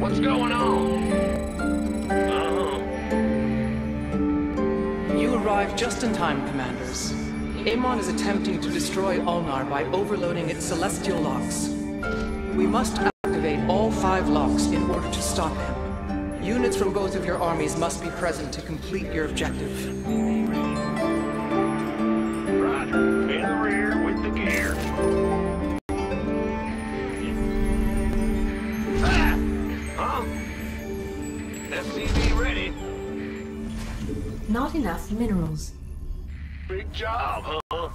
What's going on? Uh-huh. You arrived just in time, Commanders. Amon is attempting to destroy Ulnar by overloading its celestial locks. We must activate all five locks in order to stop him. Units from both of your armies must be present to complete your objective. Not enough minerals. Big job, huh?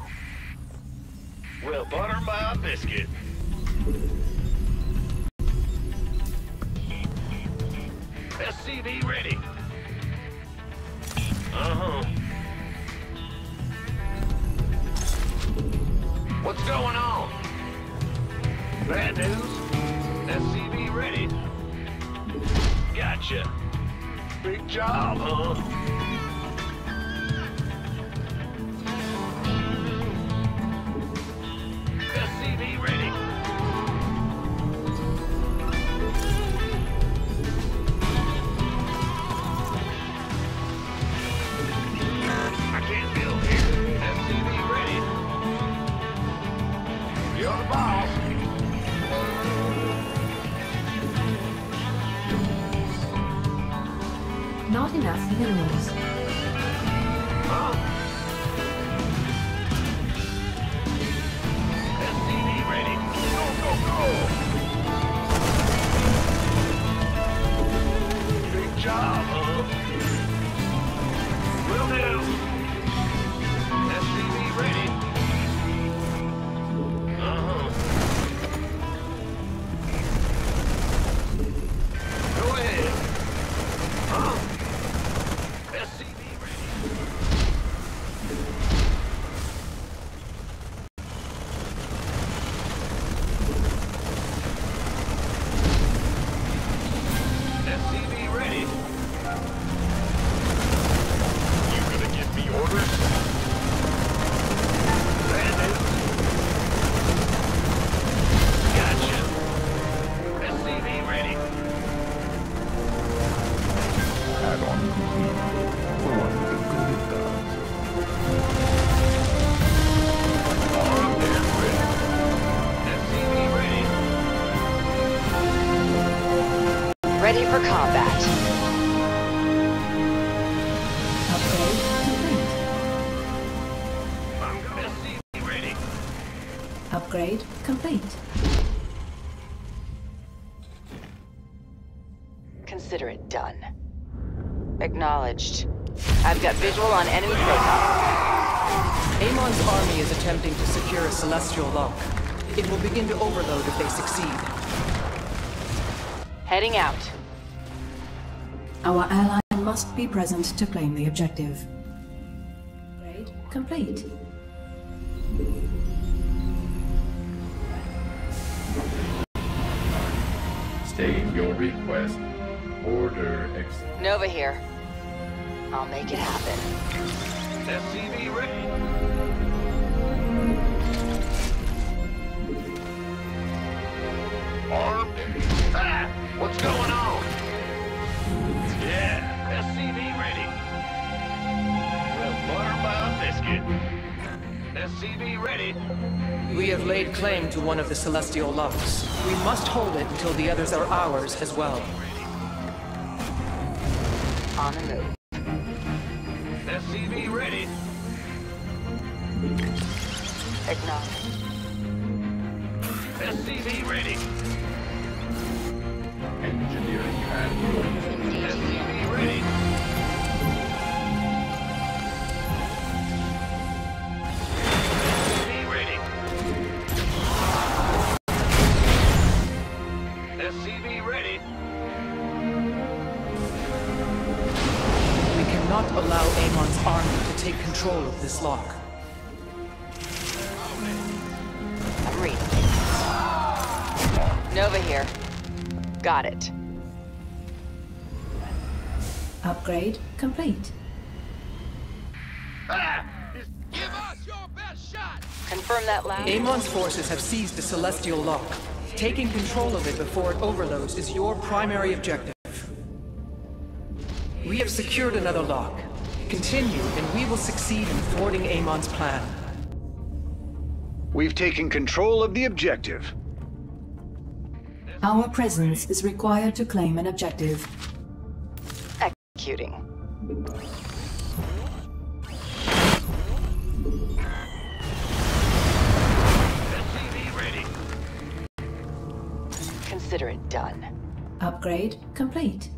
Well, butter my biscuit. SCV ready. Uh-huh. What's going on? Bad news? SCV ready. Gotcha. Big job, huh? Minerals. Ready. Go, go, go! Job, ready. SCV ready. Ready for combat. Upgrade complete. I'm gonna SCV ready. Upgrade complete. Consider it done. Acknowledged. I've got visual on enemy Protoss. Amon's army is attempting to secure a celestial lock. It will begin to overload if they succeed. Heading out. Our ally must be present to claim the objective. Upgrade complete. State your request. Order ex... Nova here. I'll make it happen. SCV ready. Armed. Ah! What's going on? Yeah, SCV ready. Well, butter my biscuit. SCV ready. We have laid claim to one of the celestial locks. We must hold it until the others are ours as well. On the move. SCV ready. Acknowledged. Control of this lock. I'm reading. Nova here. Got it. Upgrade complete. Ah! Confirm that loud. Amon's forces have seized the celestial lock. Taking control of it before it overloads is your primary objective. We have secured another lock. Continue, and we will succeed in thwarting Amon's plan. We've taken control of the objective. Our presence is required to claim an objective. Executing. SCV ready. Consider it done. Upgrade complete.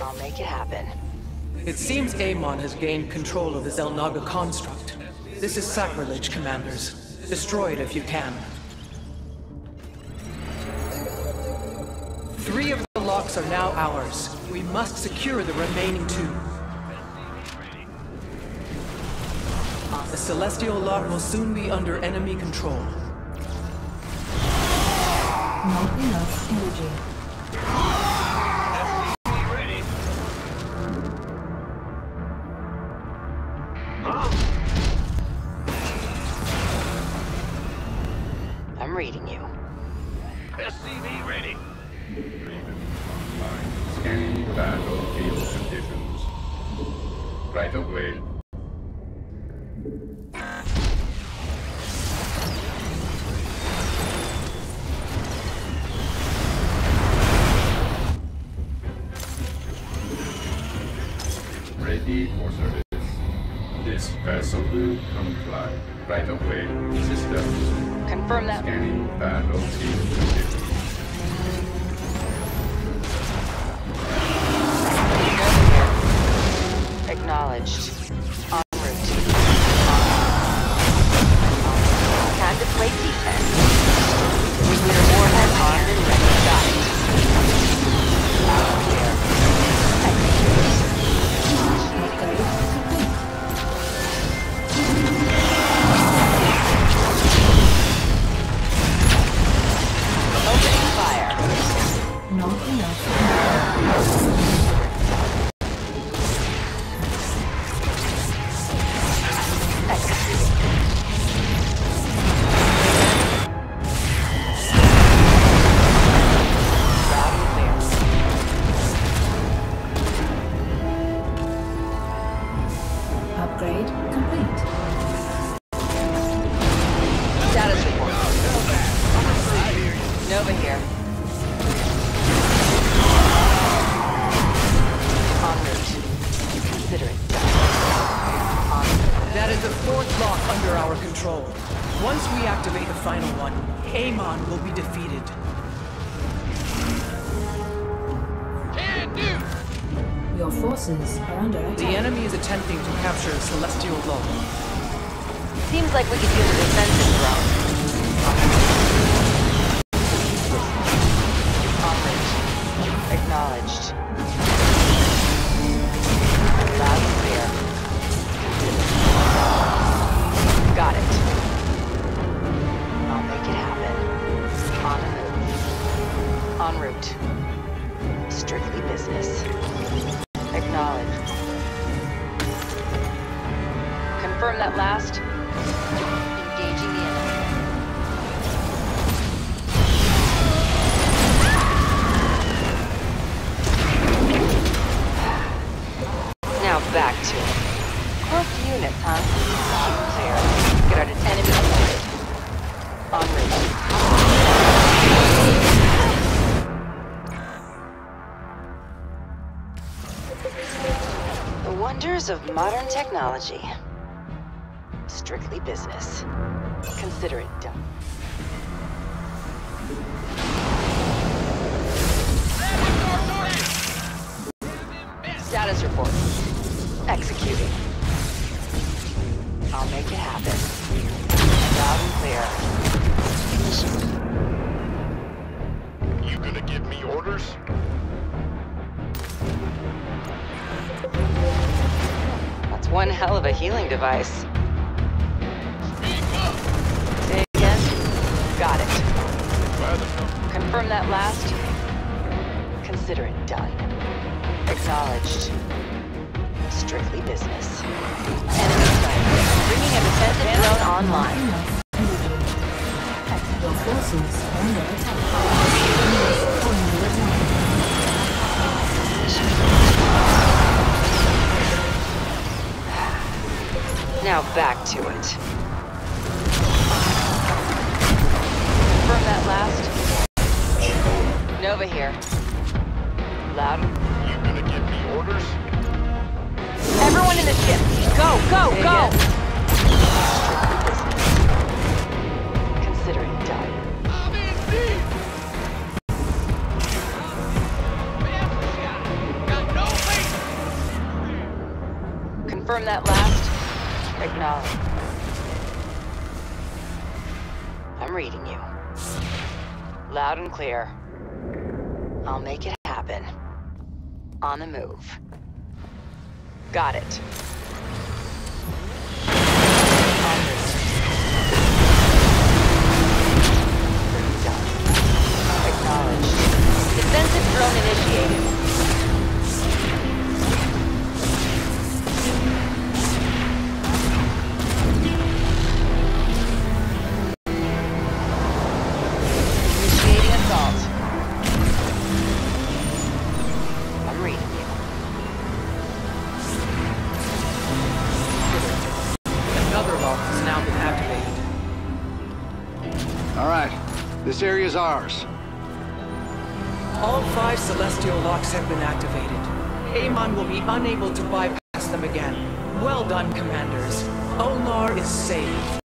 I'll make it happen. It seems Amon has gained control of the Xel'Naga construct. This is sacrilege, Commanders. Destroy it if you can. Three of the locks are now ours. We must secure the remaining two. The Celestial Lock will soon be under enemy control. Not enough energy. I'm reading you. SCV ready. Scanning battlefield conditions. Right away. Ready for service. This vessel will comply. Right away. Systems. Confirm that. Scanning. Acknowledged. よし! Forces are under The enemy is attempting to capture a Celestial Lock. Seems like we could use a defensive drone. Wonders of modern technology. Strictly business. Consider it done. Status report. Executing. I'll make it happen. Loud and one hell of a healing device. Say again? Got it. Confirm that last. Consider it done. Acknowledged. Strictly business. Enemy sighted. Bringing a defensive drone online. Your forces. Under attack. Now back to it. Confirm that last. Nova here. Loud. You gonna give me orders? Everyone in the ship. Go, go, Say go! again? Consider it done. I'm in deep! Got no weight! Confirm that last. I'm reading you. Loud and clear. I'll make it happen. On the move. Got it. This area's ours. All five celestial locks have been activated. Amon will be unable to bypass them again. Well done, commanders. Ulnar is saved.